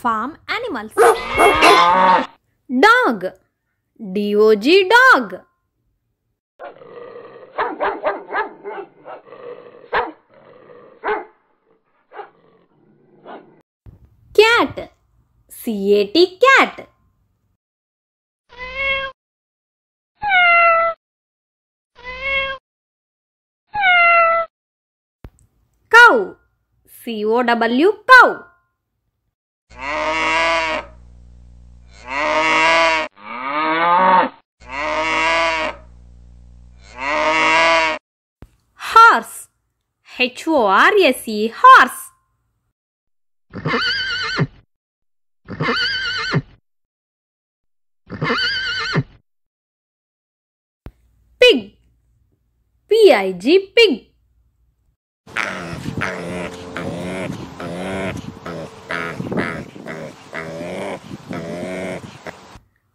farm animals. Dog. D-O-G dog. Cat. C-A-T cat. Cow. C-O-W cow. Horse. H-O-R-S-E horse. Pig. P-I-G pig.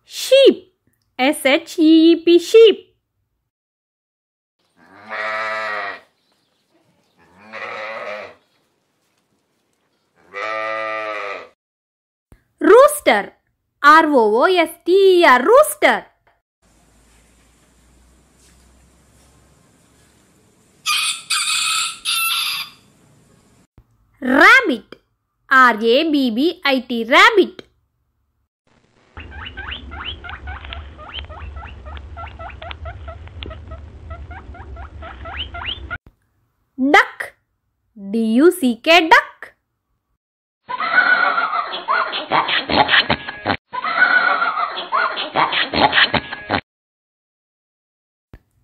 Sheep. S-H-E-E-P sheep. Rooster. R-O-O-S-T-E-R rooster. Rabbit. R-A-B-B-I-T rabbit. D-U-C-K duck.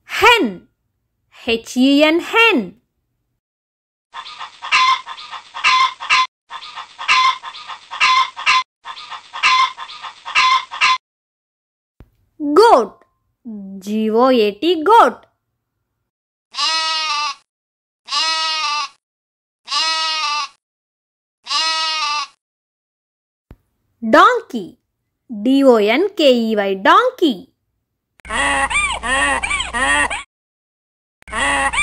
Hen. H-E-N hen. Goat. G-O-A-T goat. donkey. D O N K E Y. Donkey.